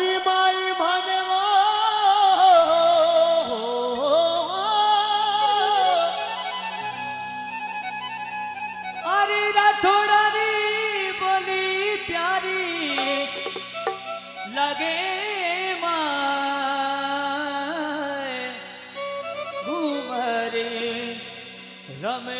મારી માઈ મને અરે રાઠોડાની બોલી પ્યારી લાગે ઘુમરે રમે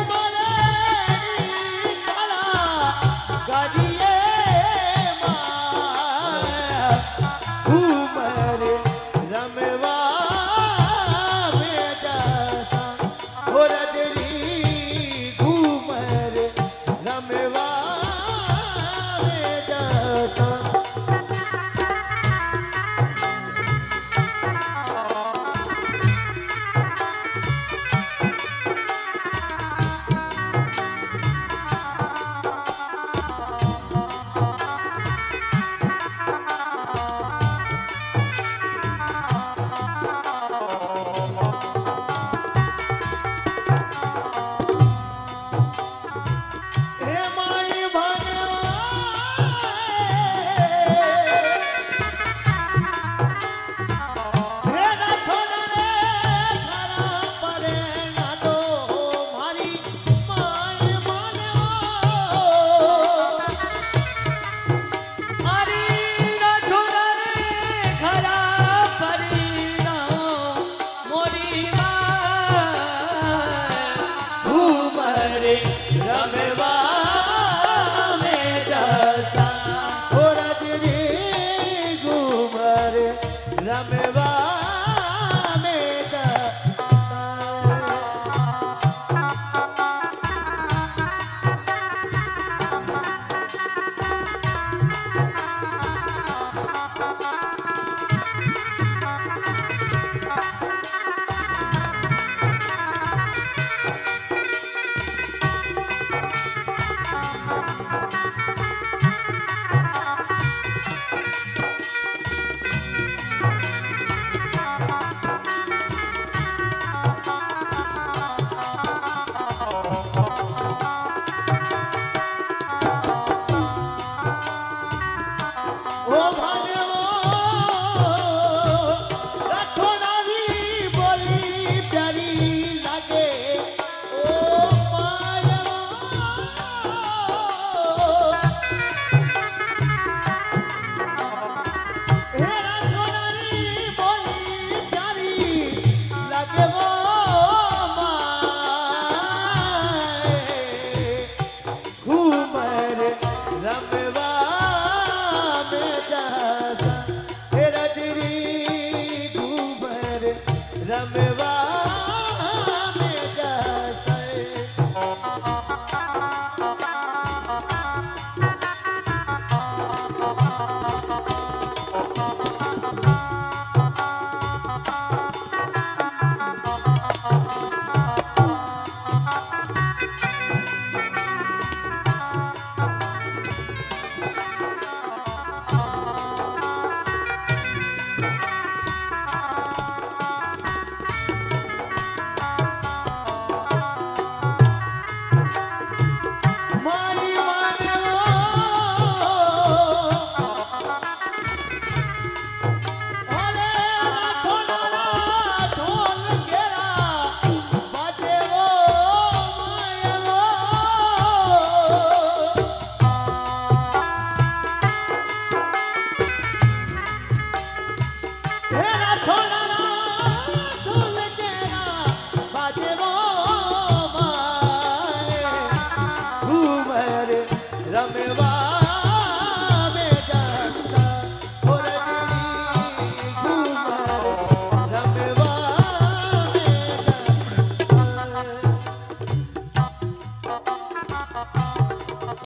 Oh, God. levou.